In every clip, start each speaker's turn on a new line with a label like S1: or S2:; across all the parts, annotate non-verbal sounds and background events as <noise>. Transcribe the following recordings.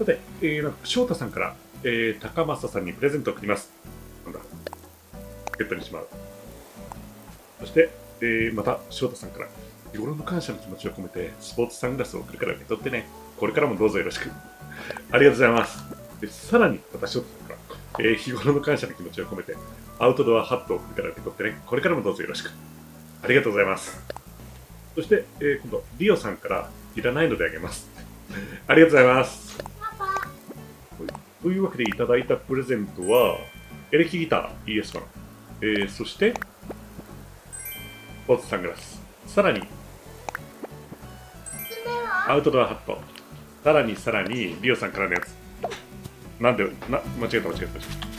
S1: さて、えー、翔太さんから、えー、高政さんにプレゼントを送ります。なんだ？ゲットにしまう。そして、えー、また翔太さんから、日頃の感謝の気持ちを込めて、スポーツサングラスを送るから受け取ってね。これからもどうぞよろしく。ありがとうございます。でさらに、また翔太さんから、えー、日頃の感謝の気持ちを込めて、アウトドアハットを送るから受け取ってね。これからもどうぞよろしく。ありがとうございます。そして、えー、今度、リオさんから、いらないのであげます。ありがとうございます。というわけでいただいたプレゼントは、エレキギター ES かな。えー、そして、スポーツサングラス。さらに、アウトドアハット。さらにさらに、リオさんからのやつ。なんで、な、間違えた間違えた。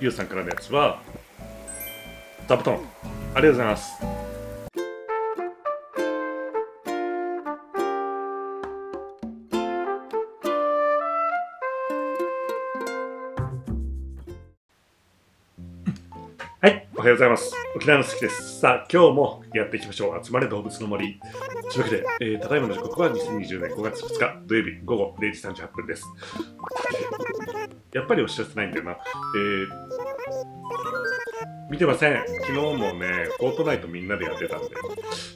S1: リオさんからのやつは、座布団。ありがとうございます。おはようございます。沖縄の好きです。さあ、今日もやっていきましょう。集まれ動物の森。というわけで、えーただいまの時刻は2020年5月2日土曜日午後0時38分です。やっぱりお知らせないんだよな。えー見てません。昨日もね、フォートナイトみんなでやってたんで。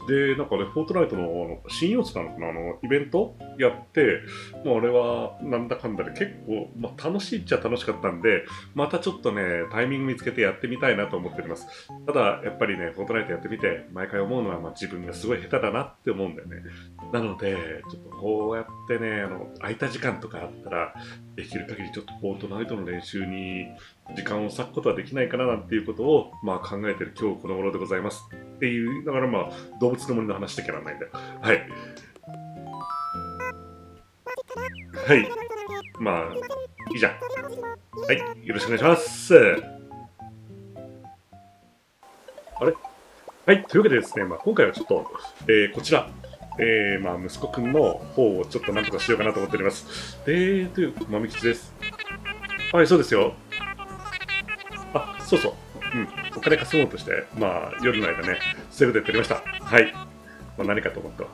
S1: で、なんかね、フォートナイトのあの新要素なのかな、あの、イベントやって、もうあれはなんだかんだで結構、まあ、楽しいっちゃ楽しかったんで、またちょっとね、タイミング見つけてやってみたいなと思っております。ただ、やっぱりね、フォートナイトやってみて、毎回思うのは、まあ、自分がすごい下手だなって思うんだよね。なので、ちょっとこうやってね、あの、空いた時間とかあったら、できる限りちょっとフォートナイトの練習に時間を割くことはできないかななんていうことを、まあ、考えてる今日この頃でございます。っていう、だからまあ、動物の森の話しなきゃならないんだ。はい。はい。まあ、いいじゃん。はい。よろしくお願いします。あれ？はい。というわけでですね、まあ、今回はちょっと、えーこちら、えーまあ、息子くんの方をちょっとなんとかしようかなと思っております。で、という、豆吉です。はい、そうですよ。あ、そうそう。うん。お金稼ごうとして、まあ、夜の間ね、そういうことやっておりました。はい。まあ、何かと思ったわ。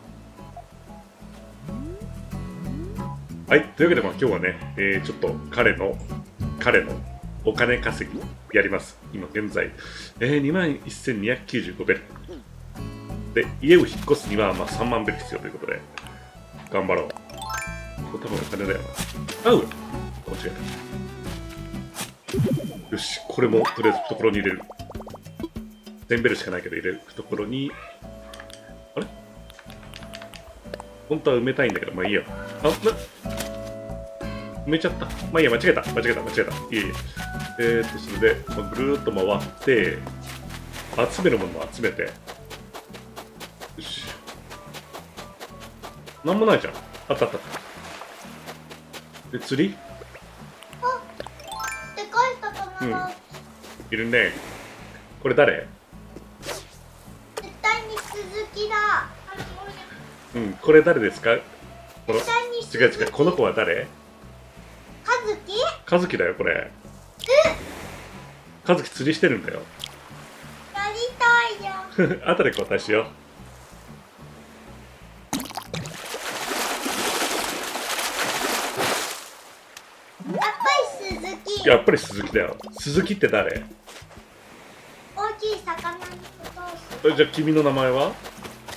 S1: はい。というわけで、まあ、今日はね、えーちょっと彼の、彼のお金稼ぎやります。今現在、えー、21,295ベル。で、家を引っ越すには、まあ、3万ベル必要ということで、頑張ろう。これ多分お金だよな。あう間違えた。よし、これもとりあえず懐に入れる。1000ベルしかないけど入れる。懐に、あれ？本当は埋めたいんだけど、まあいいよ。あ、な、埋めちゃった。まあいいや、間違えた。間違えた、間違えた。いえいえ。えー、っと、それで、まあぐるーっと回って、集めるものを集めて、なんもないじゃん。あったあった。で、釣り？
S2: でかい魚が
S1: いるね。これ誰？
S2: 絶対に鈴木だ
S1: うん、これ誰ですか？この違う違う、この子は誰？
S2: 和樹
S1: 和樹だよ、これ。和樹釣りしてるんだよ。
S2: やりたいよ <laughs>
S1: 後で交代しよう。
S2: やっぱり鈴木
S1: だよ。鈴木って誰？
S2: 大きい魚のことを
S1: えじゃあ君の名前は？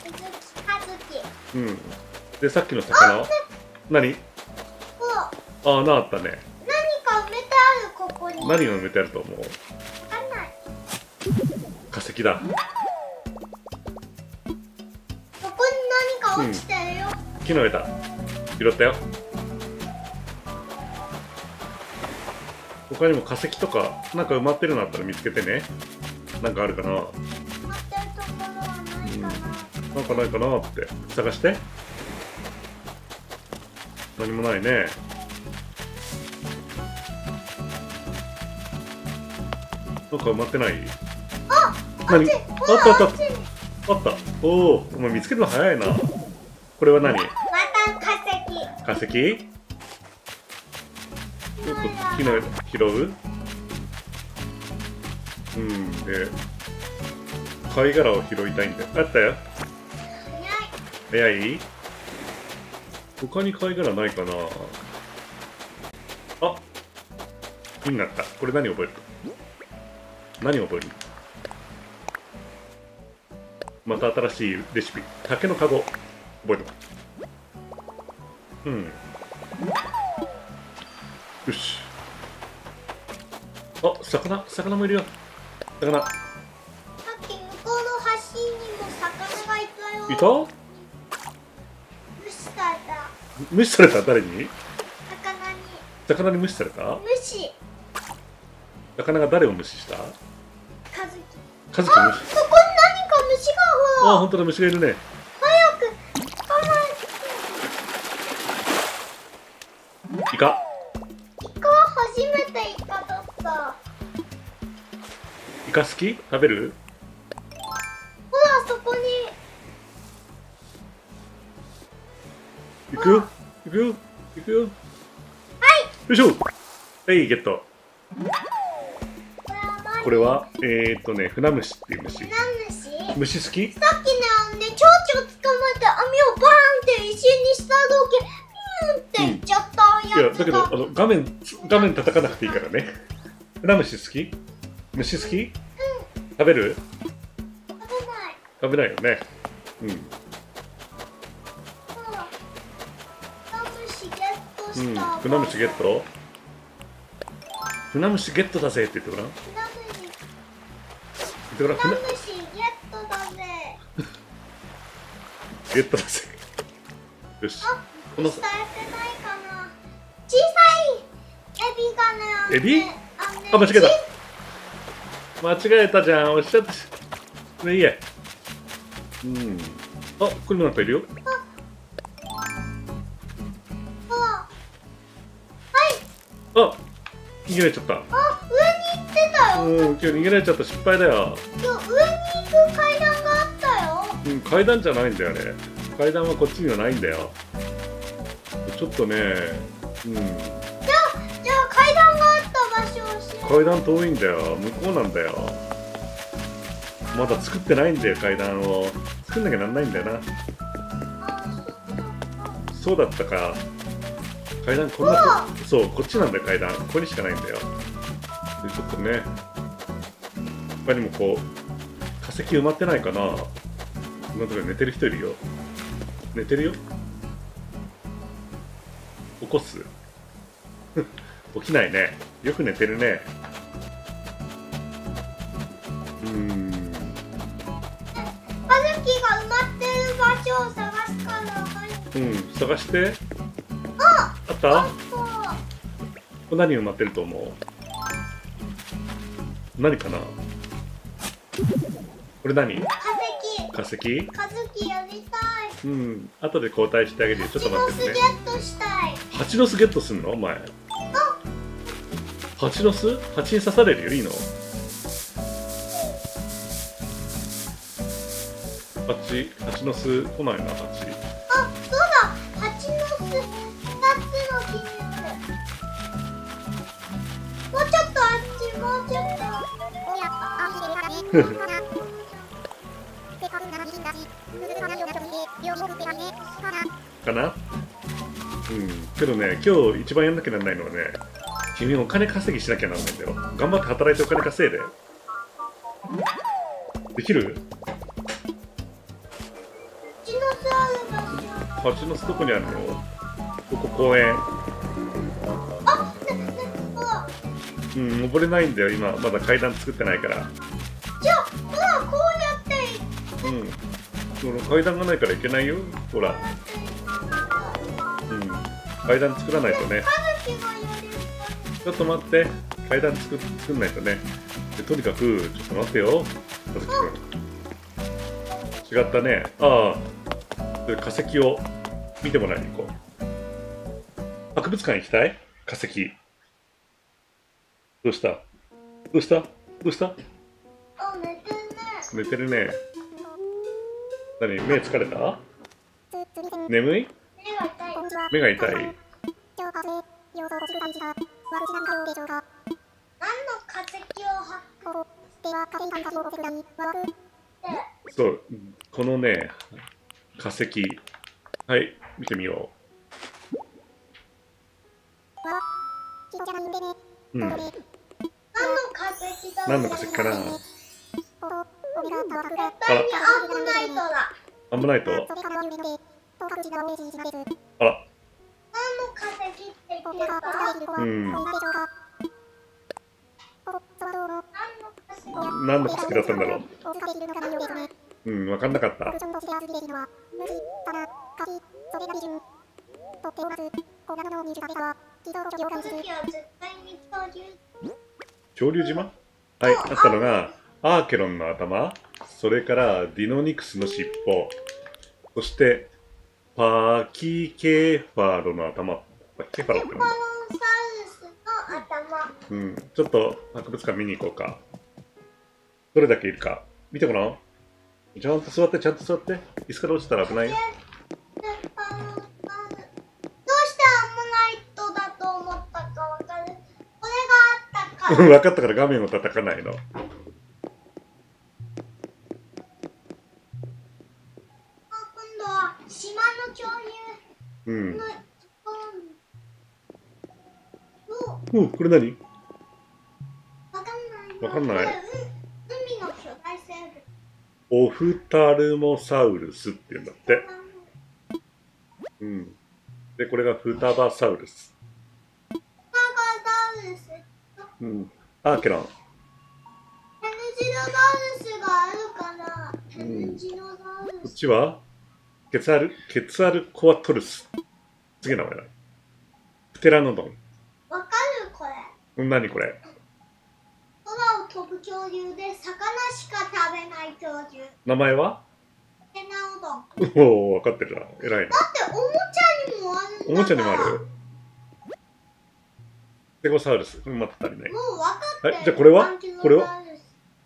S2: 鈴木和樹。
S1: うん。で、さっきの魚は？何？
S2: こう。
S1: あ、穴あったね。
S2: 何か埋めてあるここに。わ
S1: 何が埋めてあると思う？
S2: かんない。
S1: 化石だ。
S2: そこに何か落ちてるよ、
S1: 木の枝。拾ったよ。他にも化石とか、なんか埋まってるのあったら見つけてね。なんかあるかな。
S2: 埋まってるところはないかな、
S1: なんかないかなって。探して。何もないね。なんか埋まってない？何？あったあったあ
S2: こっちに
S1: ったあった。おおお前見つけるの早いな。これは何？
S2: また化石。
S1: 化石？ちょっと木の枝拾う？うんで貝殻を拾いたいんだよ。あったよ。
S2: 早い。
S1: 早い他に貝殻ないかな。あ気になった。これ何覚える？何覚える？また新しいレシピ。竹の籠。覚えてますうん。よし。魚魚もいるよ。魚。
S2: さっき向こうの橋にも魚がいたよ。
S1: いた？
S2: 無視された。
S1: 無視された？誰に？
S2: 魚に。
S1: 魚に無視された？
S2: 無視
S1: 魚が誰を無視した？
S2: 和樹
S1: 和樹無視
S2: そこに何か虫がほら。
S1: あ本当だ虫がいるねカ好き食べる？
S2: ほらそこに。
S1: 行くよ。行くよ。行くよ。はい。よいしょ。はいゲット。
S2: これは
S1: えー、っとね船虫っていう虫。
S2: 何虫？
S1: 虫好き？
S2: さっきのね蝶々捕まえて網をバーンって石にした時ピューンっていっちゃった
S1: いや
S2: やつが、
S1: だけどあの画面画面叩かなくていいからね。船虫好き？虫好き？食べる？
S2: 食べない。
S1: 食べないよね。うん。
S2: ほら船虫ゲット
S1: うん
S2: した、
S1: 船虫ゲット船虫ゲットだぜって言ってごらん。言ってごらん。船
S2: 船虫ゲットだぜ。
S1: ゲットだぜ。よし。
S2: あ
S1: この
S2: 伝えてないかな。小さいエビがね
S1: エビ？
S2: あ
S1: 間違えた。
S2: ち
S1: 間違えたじゃん。おっしゃっていいや。うん。あこれもなんかいるよ。
S2: ほら
S1: あ逃げられちゃった。
S2: あ上に行ってたよ、
S1: うん今日逃げられちゃった。失敗だよ。
S2: 今日上に行く階段があったよ。
S1: うん階段じゃないんだよね階段はこっちにはないんだよ。ちょっとねうん
S2: 階段
S1: 遠いんだよ。向こうなんだよ。まだ作ってないんだよ階段を。作んなきゃなんないんだよな。そうだったか。階段こんなとそうこっちなんだよ階段。ここにしかないんだよ。でちょっとね。他にもこう化石埋まってないかな。こんところ寝てる人いるよ。寝てるよ。起こす。起きないね。よく寝てるね。うーん。
S2: 葉月が埋まってる場所を探すからはい
S1: うん。探して。ああった？何埋まってると思う？何かな？これ何？
S2: 化
S1: 化石。
S2: 石？葉月やりたい。
S1: うん。後で交代してあげるよ。ちょっと待っててね。
S2: チノスゲットしたい。
S1: 蜂の巣ゲットすんの？お前蜂の巣？蜂に刺されるよいいの？蜂？蜂の巣？来ないな蜂。
S2: あそうだ。蜂の巣二つの木にあるもうちょっとあっちもうちょっとおやあ
S1: かな？うん。けどね今日一番やんなきゃなんないのはね君お金稼ぎしなきゃなんないんだよ。頑張って働いてお金稼いで。できる？
S2: 蜂の巣
S1: どこにあるの？ここ公園。うん登れないんだよ。今まだ階段作ってないから。
S2: じゃあほらこうやって。
S1: うん。その階段がないからいけないよ。ほら。うん。階段作らないとねちょっと待って。階段作作んないとね。でとにかくちょっと待ってよ。和樹君。違ったね。ああ。で化石を見てもらいに行こう。博物館行きたい？化石。どうした？どうした？どうした？
S2: あ寝てるね。
S1: 寝てるね。何？目疲れた？眠い？
S2: 目が痛い。
S1: 目が痛い
S3: 悪なんだろうでしょうか
S2: 何の化石を発掘では火星に。
S1: そうこのね化石。はい見てみよう。わ人じゃないんでね。うん。
S2: 何の化石だ
S1: 何の化石かな。
S2: 絶対にアンナイトだ。
S1: アンナイトあら。うん。
S2: 何の化石
S1: 何の化石だったんだろう。うん、わかんなかった。
S2: 次は絶対に恐竜
S1: 恐竜島？はい、あったのが、アーケロンの頭、それからディノニクスの尻尾、そして、パーキケファロの頭。ロってなんだ
S2: ケファロサウルスの頭
S1: うん、ちょっと博物館見に行こうか。どれだけいるか。見てごらん。ちゃんと座って、ちゃんと座って。椅子から落ちたら危ないよ。
S2: どうしてアンモナイトだと思ったかわかるこれがあったから <laughs>
S1: 分かったから画面を叩かないの。
S2: 今度は島の恐
S1: うん
S2: 竜。のところにお
S1: うん、これ何？
S2: わかんない
S1: オフタルモサウルスって言うんだって。うん。で、これがフタバサウルス。
S2: サガザウルス
S1: うん。アーケロン。
S2: ヘヌジロザウルスがあるからヘヌジロザウル
S1: こっ
S2: ス
S1: ちは？ケツアル、ケツアルコアトルス。次の名前だ。プテラノドン。何これ？
S2: 空を飛ぶ恐竜で魚しか食べない恐竜
S1: 名前は？
S2: テナオドンだ
S1: おお、分かってるな。偉いな。
S2: っておもちゃにもあるんだから
S1: おもちゃにもある？テゴサウルス。うん、また足りない。
S2: もう分かってる
S1: はいじゃあこれは？これは？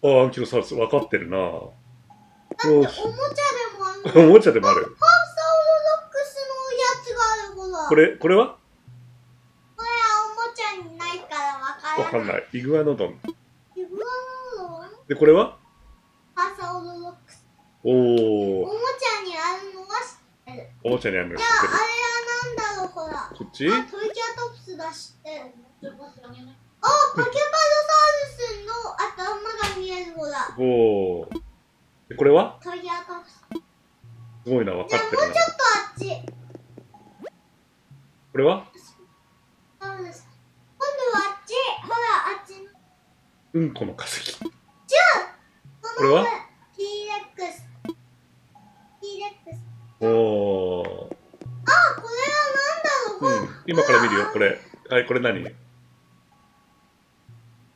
S1: ああ、アンキロサウルス。分かってるな。
S2: だっておもちゃでもある <laughs>
S1: おもちゃでもある。
S2: ハウサオロドックスのやつがあるほら
S1: これ、これは
S2: これはおもちゃにないから分からない
S1: わかんない。イグアノドン。
S2: イグアノドン？
S1: で、これは？
S2: ハウサオロドックス。
S1: おお、
S2: おもちゃにあるのは知ってる。
S1: おもちゃにあるの知
S2: じゃ
S1: ってる。
S2: ああれはなんだろうほら。
S1: こっち？
S2: あトリケラトプスだ知ってるあパケパドサウルスの頭が見えるほら。
S1: おお。で、これは？
S2: トリケラトプス。
S1: すごいな、分
S2: じゃあ
S1: かってるな。
S2: もうちょっとあっち。
S1: これは？
S2: サウルス今度はあっちほらあっちの
S1: うんこの化石。
S2: その
S1: これは？
S2: 上 T-Rex T-Rex
S1: おお。
S2: あこれはなんだろう、
S1: うん。今から見るよ、これ。はい、これ何？デ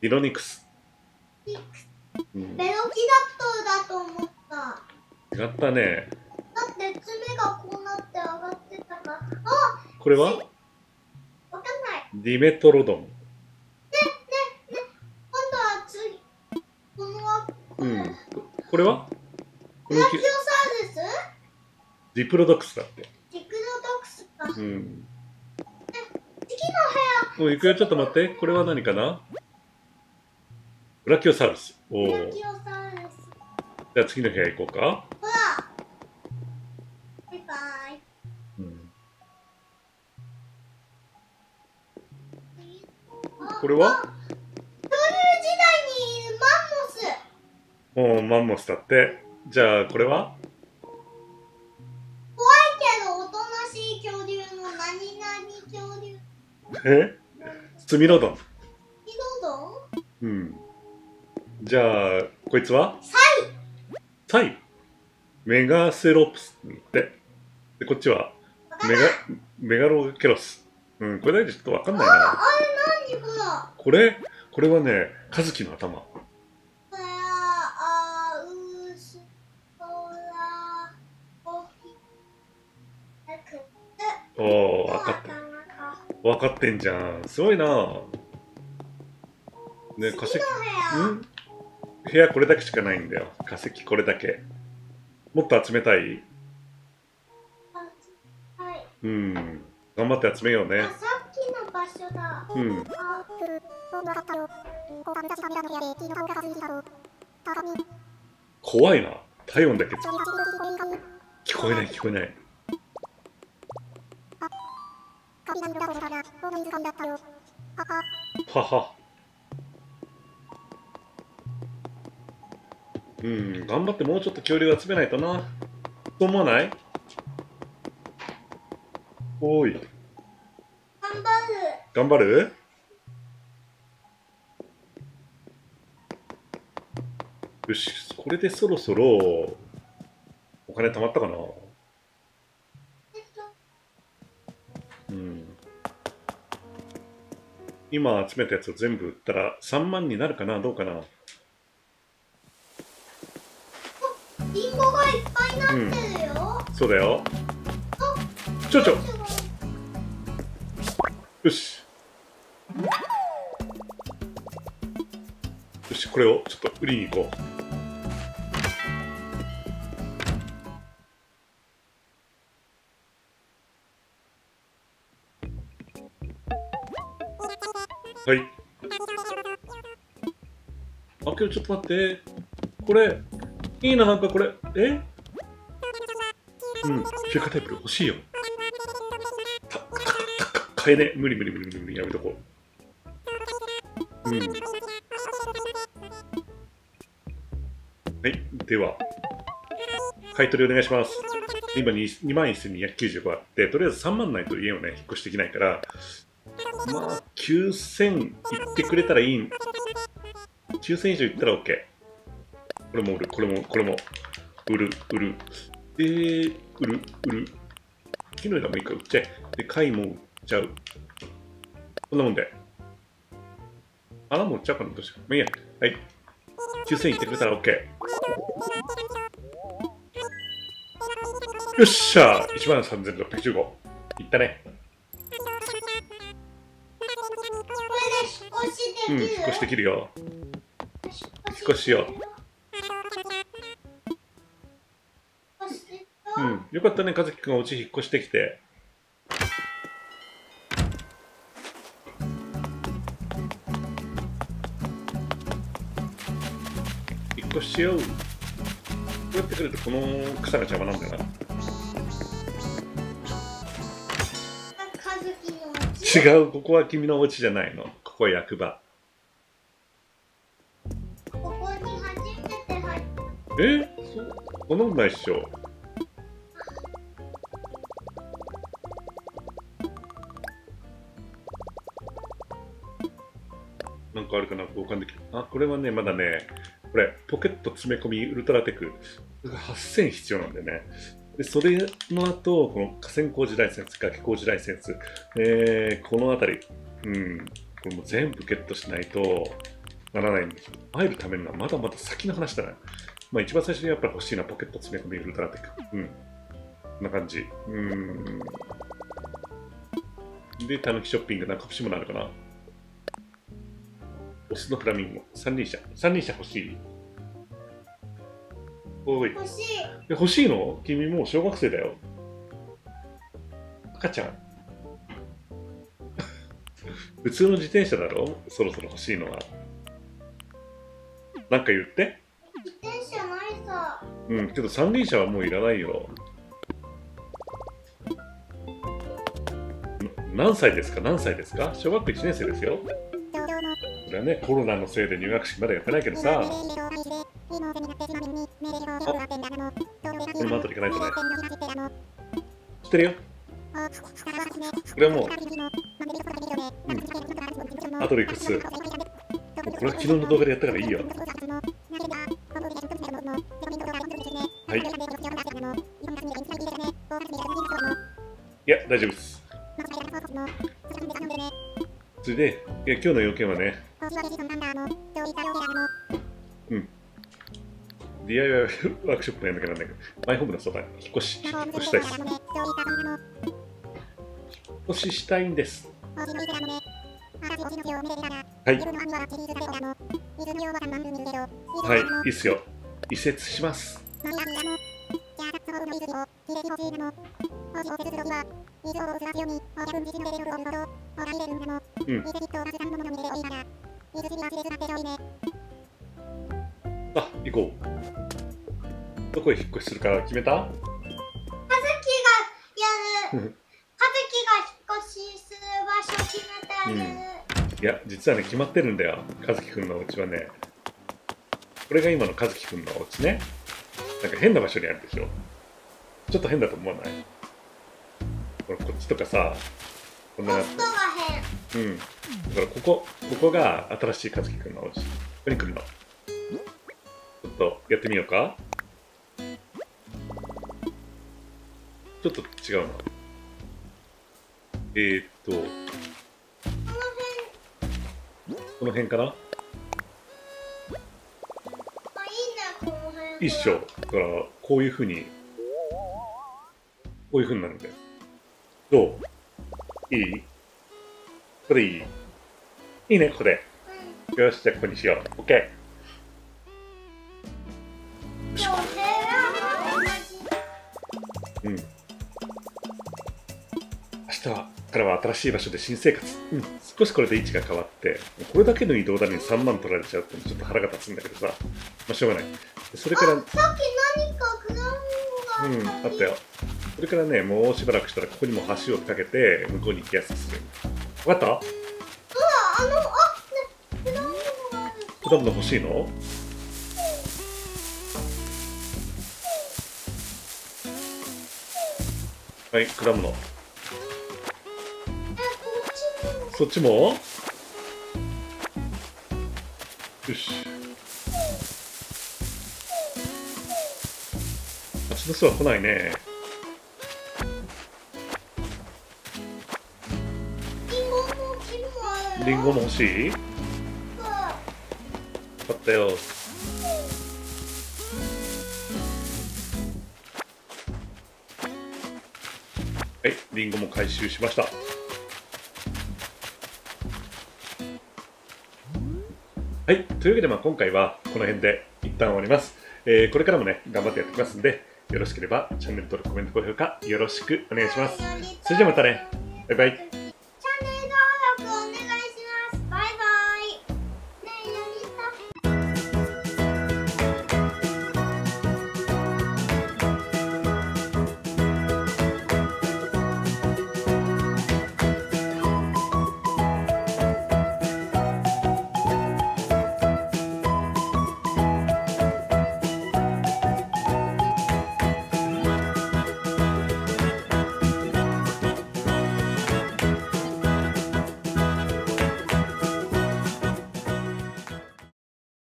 S1: ィロニクス。うん、
S2: ベロキラプトルだと思った
S1: 違ったね。
S2: だって爪がこうなって上がってたからあ
S1: これは？
S2: わかんない
S1: ディメトロドン。
S2: 今度は次このは
S1: うん。これは？このき
S2: ラキオサウルス？
S1: ディプロドクスだって。
S2: ディクロドクスか
S1: うん。
S2: 次
S1: もう行くよ、ちょっと待って。これは何かな？ブラキオサウルス。おお。じ
S2: の部屋ラキオサウルス
S1: ゃあ次の部屋行こうか。
S2: ほらバイバイ
S1: うん。
S2: あ
S1: これは
S2: あ恐竜時代にいるマンモス
S1: おお、マンモスだって。じゃあ、これは？
S2: 怖いけどおとなしい恐竜の何々恐竜
S1: え？スミロドン。
S2: ヒドドン？
S1: うん。じゃあ、こいつは？
S2: サ
S1: サイメガセロプスって。で、こっちは？メガ、メガロケロス。うん、これだけでちょっとわかんないな。
S2: あれ何ほら
S1: これ、これはね、カズキの頭。かた。わかってんじゃん。すごいなね、化石、
S2: 次の部屋
S1: ん？部屋これだけしかないんだよ。化石これだけ。もっと集めたい？
S2: はい
S1: うん。頑張って集めようね
S2: あ。さっきの場所だ
S1: うん。
S2: あ
S1: 怖いな。体温だけ聞こえない聞こえない。
S2: はは
S1: はは。うん、頑張ってもうちょっと恐竜集めないとな。そう思わない？おい、
S2: 頑張る
S1: 頑張るよし、これでそろそろ、お金貯まったかな？今集めたやつを全部売ったら3万になるかな？どうかな？
S2: リンゴがいっぱいなってるよ、
S1: そうだよ。ちょちょよし。よし、これをちょっと売りに行こう。はい。あ、けどちょっと待って。これ、いいな、なんかこれ。え？うん、中華タイプ欲しいよ。た、た、た、買えねえ。無理無理無理無理無理、やめとこう。うん。はい、では、買い取りお願いします。今に2万1295あって、とりあえず3万ないと家をね、引っ越しできないから、まあ、9000いってくれたらいい。9000以上いったら OK。これも売る、これも、これも、売る、売る。で、売る、売る。木の枝もいいか売っちゃえ。で、貝も売っちゃう。こんなもんで。穴も売っちゃうかなどうしよう。まあいいや。はい。9000いってくれたら OK。よっしゃ !1 万3615。いったね。うん、引っ越しできるよ。
S2: 引
S1: 引っ越ししよう。うん、よかったね、和樹くんがうち引っ越してきて。引っ越ししよう。こうやってくるとこの草が邪魔なんだよな。違う、ここは君のお家じゃないの。ここは役場。えそんなことないっしょ。なんかあるかな交換できる。あ、これはね、まだね、これ、ポケット詰め込みウルトラテク。8000必要なんだよね。で、それの後、この河川工事ライセンス、崖工事ライセンス、えー、このあたり、うん、これも全部ゲットしないとならないんですよ。入るためにはまだまだ先の話だね。まあ一番最初にやっぱり欲しいのはポケット詰め込みウルトラテク。うん。こんな感じ。うーん。で、たぬきショッピングなんか欲しいものあるかなオスのフラミンゴ。三輪車。三輪車欲しいおい。
S2: 欲しい
S1: え欲しいの？君もう小学生だよ。赤ちゃん。<laughs> 普通の自転車だろ？そろそろ欲しいのは。なんか言ってうん、けど三輪車はもういらないよ。な何歳ですか？何歳ですか？小学校1年生ですよ。それはね、コロナのせいで入学式まだやってないけどさ、この後行かないとね。知ってるよ。これはもう、後で行くっす。これは昨日の動画でやったからいいよ。い、大丈夫です。それで、いや今日の要件はねうん、DIY ワークショップのやんなきゃなんないけど、マイホームのそばに引っ越し、引っ越したいです。引っ越ししたいんです。はい。はい、いいっすよ。移設します。うん。あ、行こう。どこへ引っ越しするか決めた？
S2: 和樹がやる和樹が引っ越しする場所決めてあげる、
S1: いや、実はね、決まってるんだよ。和樹くんのお家はね。これが今の和樹くんのお家ね。なんか変な場所にあるでしょ。ちょっと変だと思わない？これこっちとかさ、こんな。うん。だからここ、ここが新しい和樹くんのお家。ここに来るの。ちょっとやってみようかちょっと違うな。えー、っと、
S2: この
S1: 辺かな？一緒。だから、こういうふうに、こういうふうになるんだよ。どう？いい？これいい？いいね、ここで。よし、じゃあここにしよう。OK。うん。明日はからは新しい場所で新生活。うん。少しこれで位置が変わって、これだけの移動だのに3万取られちゃうってちょっと腹が立つんだけどさ。まあ、しょうがない。それから、
S2: さっき何か果物
S1: うん、
S2: が
S1: あったよ。それからね、もうしばらくしたらここにも橋を架けて、向こうに行きやすくする。わかっ
S2: ああのあね果物があ
S1: 果物欲しいの？はい、果物。そっちも？よし。蜂の巣は来ないね。
S2: リンゴも
S1: 欲しい？買ったよ。はい、リンゴも回収しました。はい、というわけでまあ今回はこの辺で一旦終わります。えーこれからもね、頑張ってやっていきますんで、よろしければチャンネル登録、コメント、高評価よろしくお願いします。それじゃまたね、バイバイ。